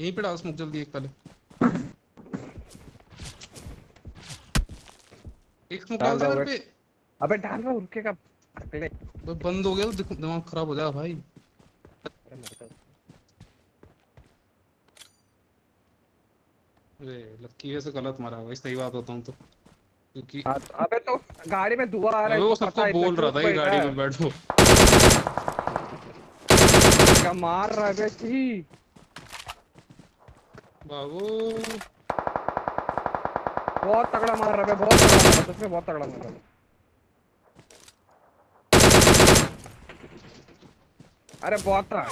यहीं पे डाल स्मोक जल्दी एक पहले। एक स्मोक डाल दे घर पे। अबे डाल रहा हूँ, रुकेगा अगले भाई बंद हो गया तो दिमाग खराब हो जाएगा भाई। अरे लक्की वैसे गलत मारा भाई सही बात होता हूँ तो। क्योंकि हाँ, तो- अबे तो गाड़ी में धुआँ आ रहा है वो सबको बोल रहा था कि गाड़ी में बैठो। क्या मार रहा है बे छी बाबू। बहुत तगड़ा मार रहा है बहुत तगड़ा मार रहा है बहुत तगड़ा मार रहा है। अरे बहुत था